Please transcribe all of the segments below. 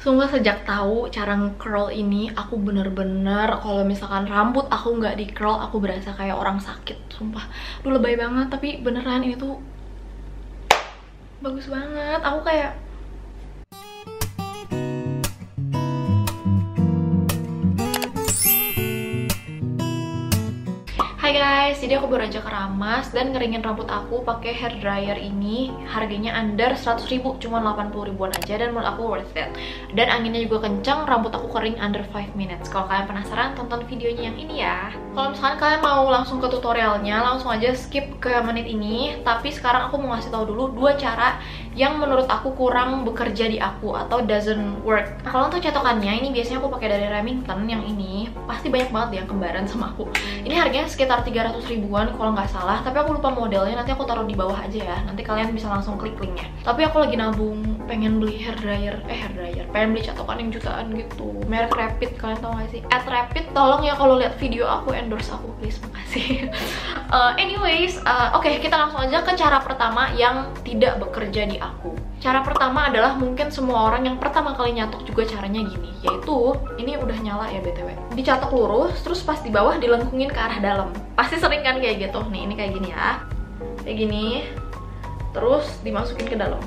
Sumpah sejak tahu cara nge-curl ini aku bener-bener kalau misalkan rambut aku nggak di curl aku berasa kayak orang sakit sumpah. Lu lebay banget tapi beneran ini tuh bagus banget. Aku kayak Hai guys, jadi aku baru aja keramas dan ngeringin rambut aku pakai hair dryer ini. Harganya under 100 ribu, cuma 80 ribuan aja dan menurut aku worth it. Dan anginnya juga kenceng, rambut aku kering under 5 minutes. Kalau kalian penasaran, tonton videonya yang ini ya. Kalau misalkan kalian mau langsung ke tutorialnya, langsung aja skip ke menit ini. Tapi sekarang aku mau ngasih tahu dulu dua cara yang menurut aku kurang bekerja di aku atau doesn't work. Nah, kalau untuk catokannya, ini biasanya aku pakai dari Remington yang ini. Pasti banyak banget yang kembaran sama aku. Ini harganya sekitar sekitar 300 ribuan kalau nggak salah tapi aku lupa modelnya. Nanti aku taruh di bawah aja ya. Nanti kalian bisa langsung klik linknya. Tapi aku lagi nabung pengen beli hair dryer. Eh hair dryer. Pengen beli catokan yang jutaan gitu. Merek Rapid kalian tau gak sih? At Rapid tolong ya kalau lihat video aku endorse aku please. Makasih. Uh, anyways uh, oke okay, kita langsung aja ke cara pertama yang tidak bekerja di aku Cara pertama adalah mungkin semua orang yang pertama kali nyatok juga caranya gini, yaitu ini udah nyala ya BTW. Dicatok lurus, terus pas di bawah dilengkungin ke arah dalam. Pasti sering kan kayak gitu. Nih, ini kayak gini ya. Kayak gini. Terus dimasukin ke dalam.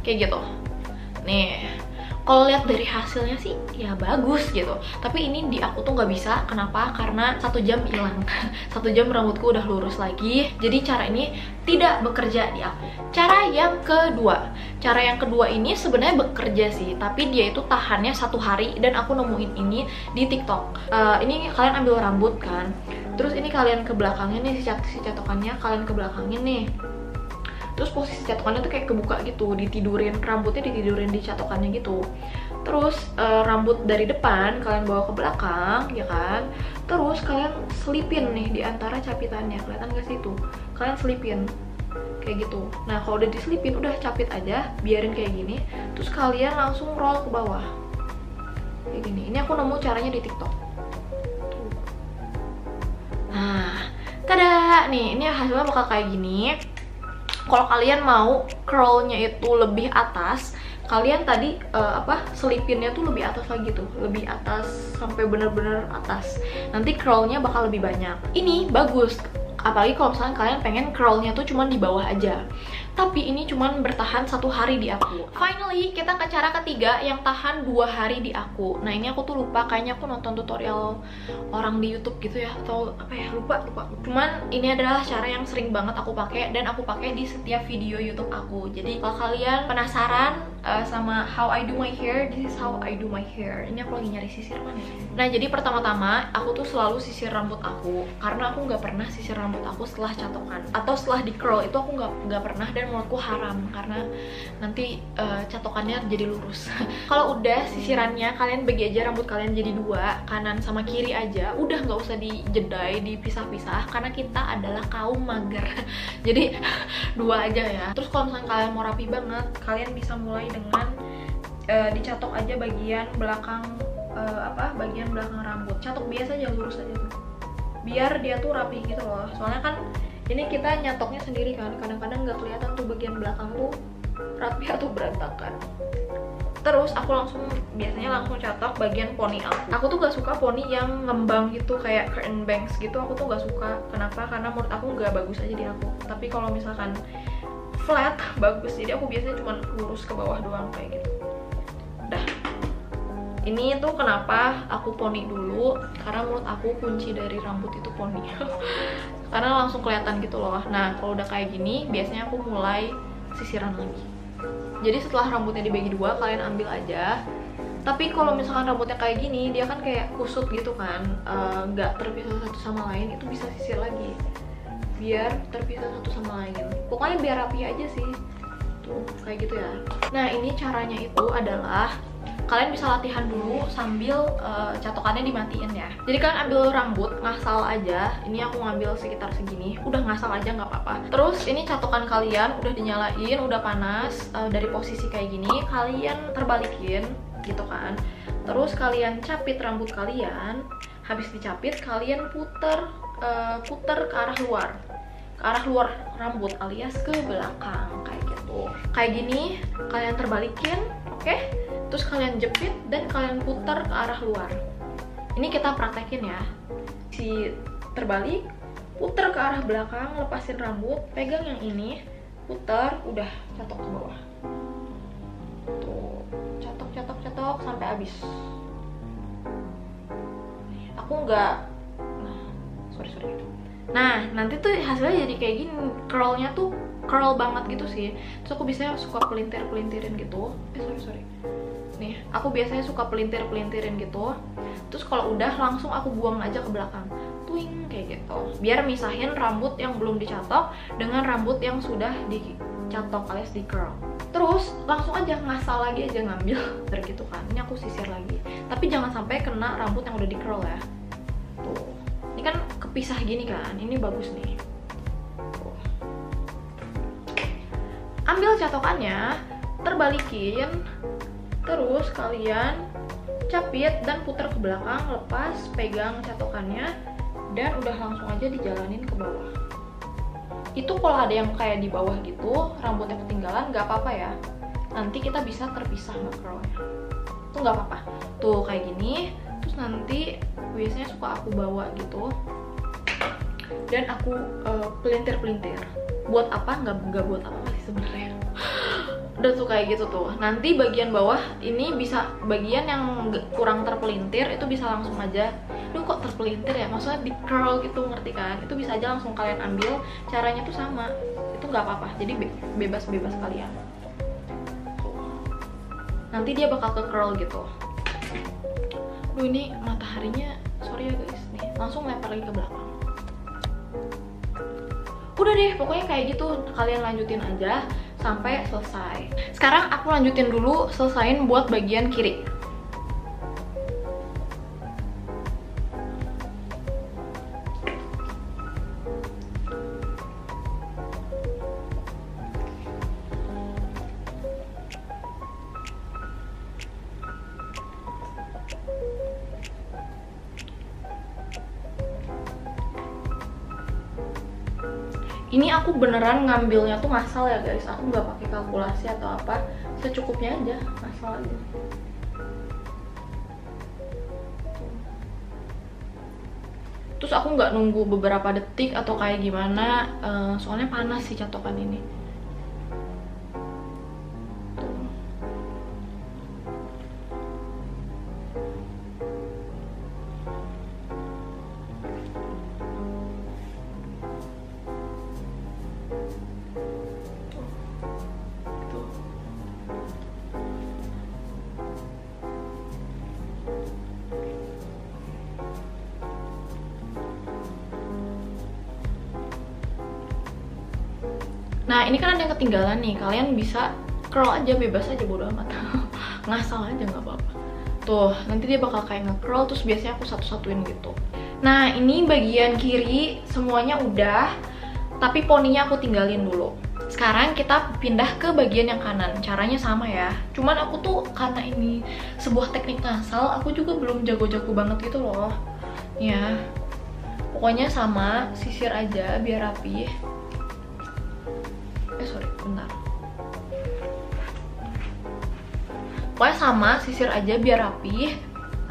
Kayak gitu. Nih, kalau lihat dari hasilnya sih ya bagus gitu. Tapi ini di aku tuh nggak bisa. Kenapa? Karena satu jam hilang. Satu jam rambutku udah lurus lagi. Jadi cara ini tidak bekerja di aku. Cara yang kedua. Cara yang kedua ini sebenarnya bekerja sih. Tapi dia itu tahannya satu hari dan aku nemuin ini di tiktok. Uh, ini kalian ambil rambut kan? Terus ini kalian ke belakangnya nih si, si catokannya. Kalian ke belakangnya nih terus posisi catokannya tuh kayak kebuka gitu ditidurin rambutnya ditidurin di catokannya gitu. Terus e, rambut dari depan kalian bawa ke belakang ya kan? Terus kalian selipin nih di antara capitannya kelihatan gak sih itu? Kalian selipin kayak gitu. Nah kalau udah diselipin udah capit aja biarin kayak gini. Terus kalian langsung roll ke bawah. Kayak gini. Ini aku nemu caranya di tiktok. Nah tada! Nih ini hasilnya bakal kayak gini kalau kalian mau curlnya itu lebih atas kalian tadi uh, apa selipinnya tuh lebih atas lagi tuh. Lebih atas sampai bener-bener atas. Nanti curlnya bakal lebih banyak. Ini bagus. Apalagi kalau misalnya kalian pengen curlnya tuh cuma di bawah aja tapi ini cuman bertahan satu hari di aku. Finally kita ke cara ketiga yang tahan dua hari di aku. Nah ini aku tuh lupa kayaknya aku nonton tutorial orang di YouTube gitu ya atau apa ya lupa lupa. Cuman ini adalah cara yang sering banget aku pakai dan aku pakai di setiap video YouTube aku. Jadi kalau kalian penasaran uh, sama how I do my hair this is how I do my hair. Ini aku lagi nyari sisir mana ya? nah jadi pertama-tama aku tuh selalu sisir rambut aku. Karena aku nggak pernah sisir rambut aku setelah catokan. Atau setelah di curl itu aku nggak nggak pernah dan menurutku haram karena nanti uh, catokannya jadi lurus. Kalau udah sisirannya kalian bagi aja rambut kalian jadi dua kanan sama kiri aja udah nggak usah dijedai dipisah-pisah karena kita adalah kaum mager. Jadi dua aja ya. Terus kalau misalnya kalian mau rapi banget kalian bisa mulai dengan uh, dicatok aja bagian belakang uh, apa bagian belakang rambut. Catok biasa aja lurus aja biar dia tuh rapi gitu loh. Soalnya kan ini kita nyatoknya sendiri kan kadang-kadang nggak kelihatan tuh bagian belakang tuh rapi atau berantakan. Terus aku langsung biasanya langsung catok bagian poni aku. Aku tuh gak suka poni yang ngembang gitu kayak curtain bangs gitu aku tuh gak suka. Kenapa? Karena menurut aku nggak bagus aja di aku. Tapi kalau misalkan flat bagus. Jadi aku biasanya cuma lurus ke bawah doang kayak gitu. Udah. Ini tuh kenapa aku poni dulu? Karena menurut aku kunci dari rambut itu poni karena langsung kelihatan gitu loh. Nah kalau udah kayak gini biasanya aku mulai sisiran lagi. Jadi setelah rambutnya dibagi dua kalian ambil aja. Tapi kalau misalkan rambutnya kayak gini dia kan kayak kusut gitu kan. Eh, nggak uh, terpisah satu sama lain itu bisa sisir lagi. Biar terpisah satu sama lain. Pokoknya biar rapi aja sih. Tuh kayak gitu ya. Nah ini caranya itu adalah kalian bisa latihan dulu sambil uh, catokannya dimatiin ya. Jadi kalian ambil rambut ngasal aja. Ini aku ngambil sekitar segini. Udah ngasal aja nggak apa-apa. Terus ini catokan kalian udah dinyalain udah panas uh, dari posisi kayak gini kalian terbalikin gitu kan. Terus kalian capit rambut kalian. Habis dicapit kalian puter uh, puter ke arah luar. Ke arah luar rambut alias ke belakang kayak gitu. Kayak gini kalian terbalikin oke? okay? Terus kalian jepit dan kalian putar ke arah luar. Ini kita praktekin ya. Si terbalik putar ke arah belakang lepasin rambut pegang yang ini putar udah catok ke bawah. Tuh catok catok catok sampai habis. Aku nggak nah sorry sorry nah nanti tuh hasilnya jadi kayak gini. Curlnya tuh curl banget gitu sih. Terus aku biasanya suka pelintir pelintirin gitu. Eh sorry sorry nih aku biasanya suka pelintir pelintirin gitu. Terus kalau udah langsung aku buang aja ke belakang. Twing kayak gitu. Biar misahin rambut yang belum dicatok dengan rambut yang sudah dicatok alias di curl. Terus langsung aja ngasal lagi aja ngambil. Dari gitu kan ini aku sisir lagi. Tapi jangan sampai kena rambut yang udah di curl ya. Tuh. Ini kan kepisah gini kan ini bagus nih. Tuh. ambil catokannya terbalikin terus kalian capit dan putar ke belakang lepas pegang catokannya dan udah langsung aja dijalanin ke bawah. Itu kalau ada yang kayak di bawah gitu rambutnya ketinggalan nggak apa-apa ya. Nanti kita bisa terpisah macronya itu nggak apa-apa. Tuh kayak gini. Terus nanti biasanya suka aku bawa gitu. Dan aku uh, pelintir-pelintir. Buat apa? Nggak nggak buat apa sih sebenarnya udah tuh kayak gitu tuh. Nanti bagian bawah ini bisa bagian yang kurang terpelintir itu bisa langsung aja. Lu kok terpelintir ya? Maksudnya di curl gitu ngerti kan? Itu bisa aja langsung kalian ambil caranya tuh sama. Itu nggak apa-apa. Jadi bebas-bebas kalian. Nanti dia bakal ke curl gitu. Lu ini mataharinya sorry ya guys nih langsung lempar lagi ke belakang. Udah deh pokoknya kayak gitu. Kalian lanjutin aja sampai selesai. Sekarang aku lanjutin dulu selesain buat bagian kiri. Ini aku beneran ngambilnya tuh ngasal ya guys. Aku nggak pakai kalkulasi atau apa. Secukupnya aja ngasal aja. Terus aku nggak nunggu beberapa detik atau kayak gimana uh, soalnya panas sih catokan ini Nah ini kan ada yang ketinggalan nih, kalian bisa curl aja bebas aja bodo amat. Ngasal aja nggak apa-apa. Tuh nanti dia bakal kayak nge-curl terus biasanya aku satu-satuin gitu. Nah ini bagian kiri semuanya udah tapi poninya aku tinggalin dulu. Sekarang kita pindah ke bagian yang kanan. Caranya sama ya. Cuman aku tuh karena ini sebuah teknik ngasal aku juga belum jago-jago banget gitu loh. Ya. Pokoknya sama sisir aja biar rapi bentar pokoknya sama sisir aja biar rapi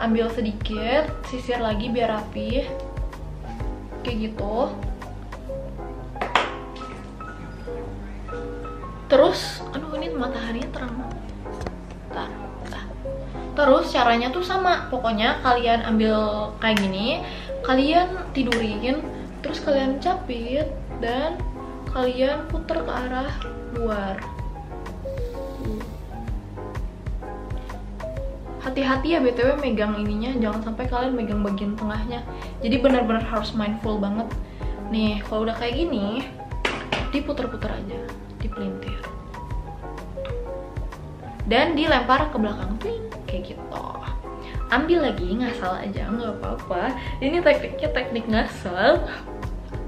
ambil sedikit sisir lagi biar rapi kayak gitu. Terus aduh ini mataharinya terang terus caranya tuh sama. Pokoknya kalian ambil kayak gini kalian tidurin terus kalian capit dan kalian putar ke arah luar hati-hati ya btw megang ininya. Jangan sampai kalian megang bagian tengahnya. Jadi benar-benar harus mindful banget. Nih kalau udah kayak gini diputar-putar aja dipelintir. Dan dilempar ke belakang. Tuh kayak gitu. Ambil lagi ngasal aja nggak apa-apa. Ini tekniknya teknik ngasal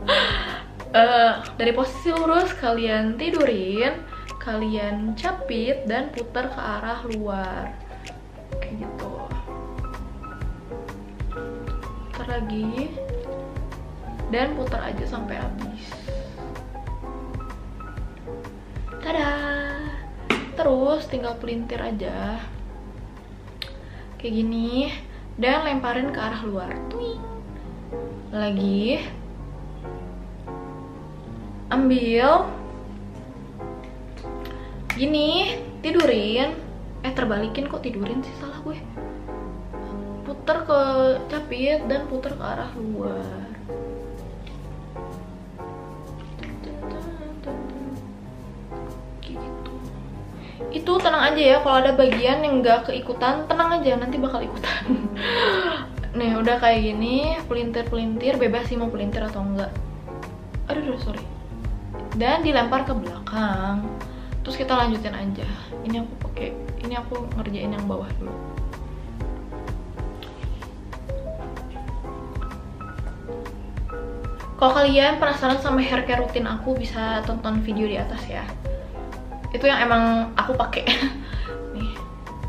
uh, dari posisi lurus kalian tidurin kalian capit dan putar ke arah luar. Kayak gitu. Putar lagi dan putar aja sampai habis. Tada! Terus tinggal pelintir aja. Kayak gini dan lemparin ke arah luar. Twing. lagi ambil. Gini tidurin. Eh terbalikin kok tidurin sih salah gue. Puter ke capit dan puter ke arah luar. Gitu. Itu tenang aja ya kalau ada bagian yang nggak keikutan tenang aja nanti bakal ikutan. Nih udah kayak gini pelintir pelintir bebas sih mau pelintir atau enggak. Aduh sorry dan dilempar ke belakang. Terus kita lanjutin aja. Ini aku pakai ini aku ngerjain yang bawah dulu. Kalau kalian penasaran sama hair care rutin aku bisa tonton video di atas ya. Itu yang emang aku pakai. Nih.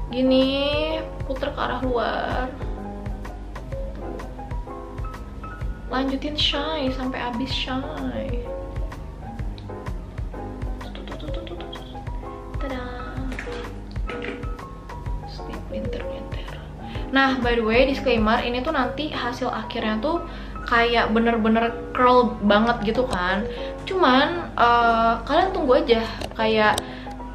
Gini puter ke arah luar. Lanjutin shy sampai habis shy Nah, by the way, disclaimer, ini tuh nanti hasil akhirnya tuh kayak bener-bener curl banget gitu kan. Cuman, uh, kalian tunggu aja. Kayak,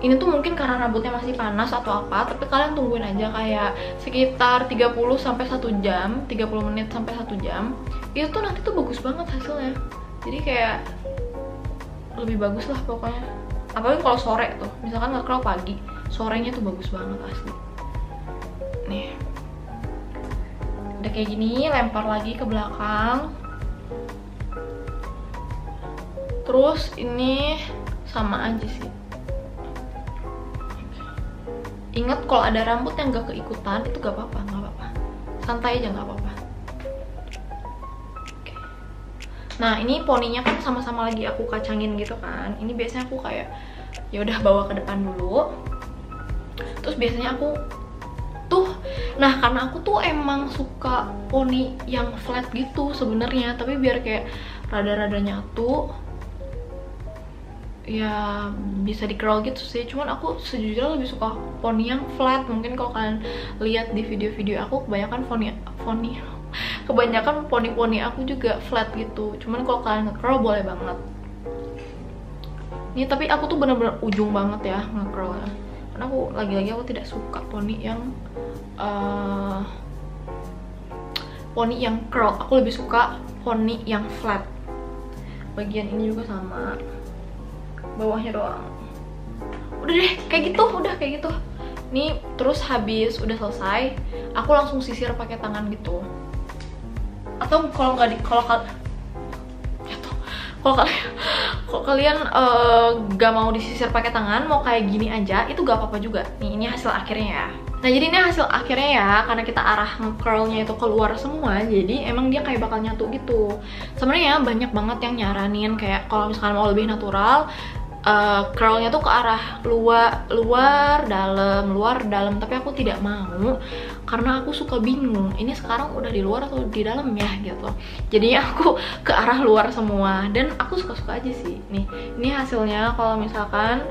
ini tuh mungkin karena rambutnya masih panas atau apa, tapi kalian tungguin aja kayak sekitar 30 sampai 1 jam, 30 menit sampai 1 jam. Itu tuh nanti tuh bagus banget hasilnya. Jadi kayak lebih bagus lah pokoknya. Apalagi kalau sore tuh, misalkan nge-curl pagi, sorenya tuh bagus banget asli. Nih. Udah kayak gini lempar lagi ke belakang. Terus ini sama aja sih. Ingat kalau ada rambut yang gak keikutan itu gak apa-apa gak apa-apa. Santai aja gak apa-apa. Nah ini poninya kan sama-sama lagi aku kacangin gitu kan. Ini biasanya aku kayak ya udah bawa ke depan dulu. Terus biasanya aku tuh nah karena aku tuh emang suka poni yang flat gitu sebenarnya tapi biar kayak rada-rada nyatu ya bisa di curl gitu sih. Cuman aku sejujurnya lebih suka poni yang flat. Mungkin kalau kalian lihat di video-video aku kebanyakan poni poni kebanyakan poni-poni aku juga flat gitu. Cuman kalau kalian nge-curl boleh banget. Ini tapi aku tuh bener-bener ujung banget ya nge-curl ya karena aku lagi-lagi aku tidak suka poni yang uh, poni yang curl. Aku lebih suka poni yang flat. Bagian ini juga sama. Bawahnya doang. Udah deh kayak gitu udah kayak gitu. Ini terus habis udah selesai aku langsung sisir pakai tangan gitu. Atau kalau nggak di kalau kalau kalian kalau kalian uh, gak mau disisir pakai tangan mau kayak gini aja itu gak apa-apa juga nih ini hasil akhirnya ya Nah jadi ini hasil akhirnya ya karena kita arah curlnya itu keluar semua jadi emang dia kayak bakal nyatu gitu. Sebenarnya banyak banget yang nyaranin kayak kalau misalkan mau lebih natural uh, curlnya tuh ke arah luar luar dalam luar dalam. Tapi aku tidak mau karena aku suka bingung ini sekarang udah di luar atau di dalam ya gitu. Jadinya aku ke arah luar semua. Dan aku suka-suka aja sih. Nih ini hasilnya kalau misalkan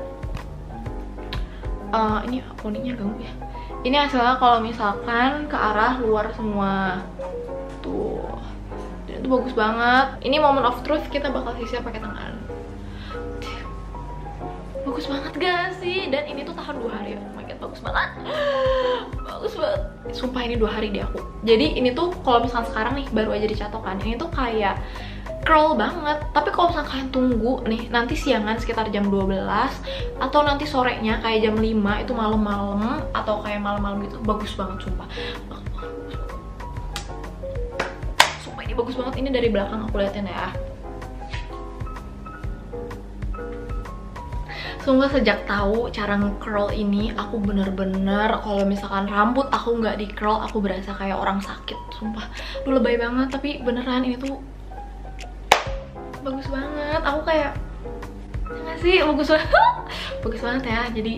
uh, ini poninya ganggu ya. Ini hasilnya kalau misalkan ke arah luar semua. Tuh itu bagus banget. Ini moment of truth kita bakal sisir pakai tangan bagus banget gak sih? Dan ini tuh tahan dua hari. Oh my god bagus banget. Bagus banget. Sumpah ini dua hari di aku. Jadi ini tuh kalau misalnya sekarang nih baru aja dicatokan ini tuh kayak curl banget. Tapi kalau misalnya kalian tunggu nih nanti siangan sekitar jam 12 atau nanti sorenya kayak jam 5 itu malam-malam atau kayak malam-malam gitu bagus banget sumpah. Sumpah ini bagus banget. Ini dari belakang aku liatin ya Sumpah sejak tahu cara nge-curl ini aku bener-bener kalau misalkan rambut aku nggak di curl aku berasa kayak orang sakit sumpah. Lu lebay banget tapi beneran ini tuh bagus banget. Aku kayak nggak sih? Bagus banget bagus banget ya. Jadi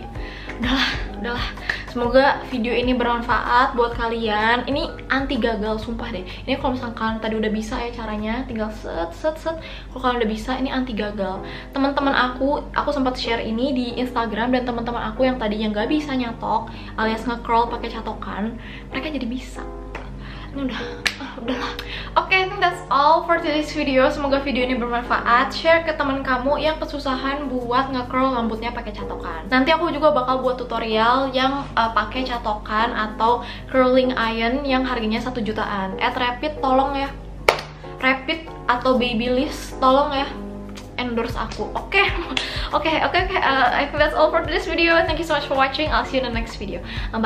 udahlah udahlah semoga video ini bermanfaat buat kalian. Ini anti gagal sumpah deh. Ini kalau misalkan tadi udah bisa ya caranya tinggal set set set. Kalau kalian udah bisa ini anti gagal. Teman-teman aku aku sempat share ini di Instagram dan teman-teman aku yang tadinya nggak bisa nyatok alias nge-crawl pakai catokan mereka jadi bisa. Ini udah. ah, udahlah. Oke okay, that's all for today's video. Semoga video ini bermanfaat. Share ke teman kamu yang kesusahan buat nge-curl rambutnya pakai catokan. Nanti aku juga bakal buat tutorial yang uh, pakai catokan atau curling iron yang harganya satu jutaan. At rapid tolong ya. Rapid atau babyliss tolong ya. Endorse aku. Oke. Oke oke okay, oke. Uh, I think that's all for this video. Thank you so much for watching. I'll see you in the next video. Bye